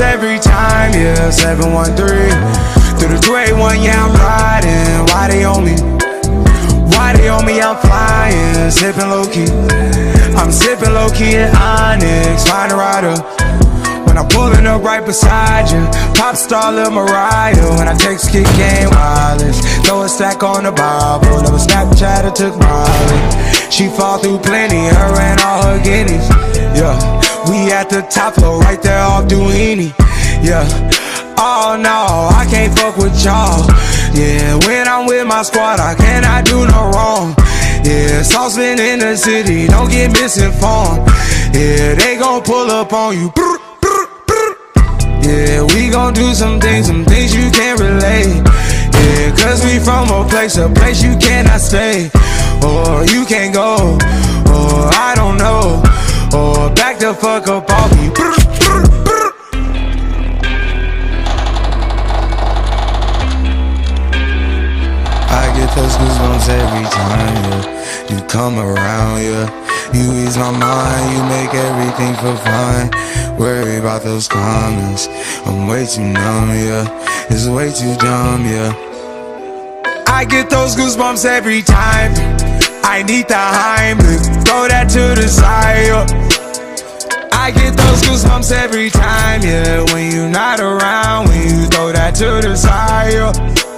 I every time, yeah. 713 through the 281, yeah, I'm riding. Why they on me? Why they on me? I'm flying, sipping low key. I'm sipping low key in Onyx, find a rider. When I'm pulling up right beside you, pop star Lil Mariah. When I text kick game wireless, throw a stack on the Bible. Never Snapchat or took Molly. She fall through plenty, her and all her guineas. Yeah, we at the top floor, right there off Doheny. Yeah. Oh no, I can't fuck with y'all. Yeah, when I'm with my squad, I cannot do no wrong. Yeah, saucepan in the city, don't get misinformed. Yeah, they gon' pull up on you. Yeah, we gon' do some things, some things you can't relate. Yeah, cause we from a place, a place you cannot stay. Or you can't go, fuck up off me. I get those goosebumps every time, yeah. You come around, yeah. You ease my mind, you make everything feel fine. Worry about those comments. I'm way too numb, yeah. It's way too dumb, yeah. I get those goosebumps every time. I need the Heimlich, throw that to the side. I get those goosebumps every time, yeah. When you're not around, when you throw that to the side. yeah.